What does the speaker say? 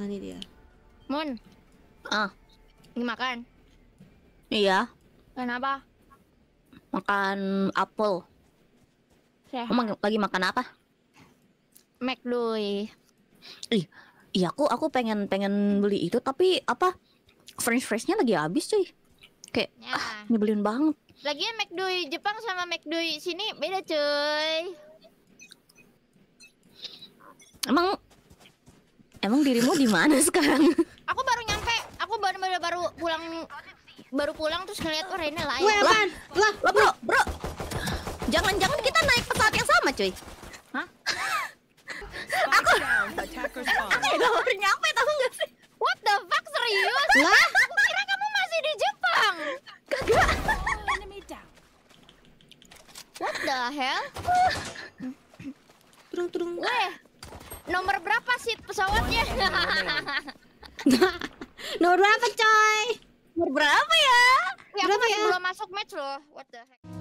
Ini dia. Mun, Ah, ini makan. iya. Kenapa? Makan apel. Sehat. Kamu lagi makan apa? McDoy. Iya, aku aku pengen pengen beli itu tapi apa? French fries-nya lagi habis, cuy. Kayak Ya. nyebelin banget. Lagian McDoy Jepang sama McDoy sini beda cuy. Emang emang dirimu di mana sekarang? Aku baru nyampe. Aku baru baru, baru pulang baru pulang terus ngeliat oh Rene lain. Weh, apaan? Lah, Lah, bro, bro. Jangan-jangan kita naik pesawat yang sama, cuy. Attacker spawn. Aku juga baru nyampe, tahu nggak sih? What the fuck serius? Lah? Aku kira kamu masih di Jepang. Down. What the hell? turun turun. Weh, nomor berapa sih pesawatnya? Nomor berapa, coy? Umur berapa ya? Ya, aku Berapa ya? belum masuk match loh. What the heck?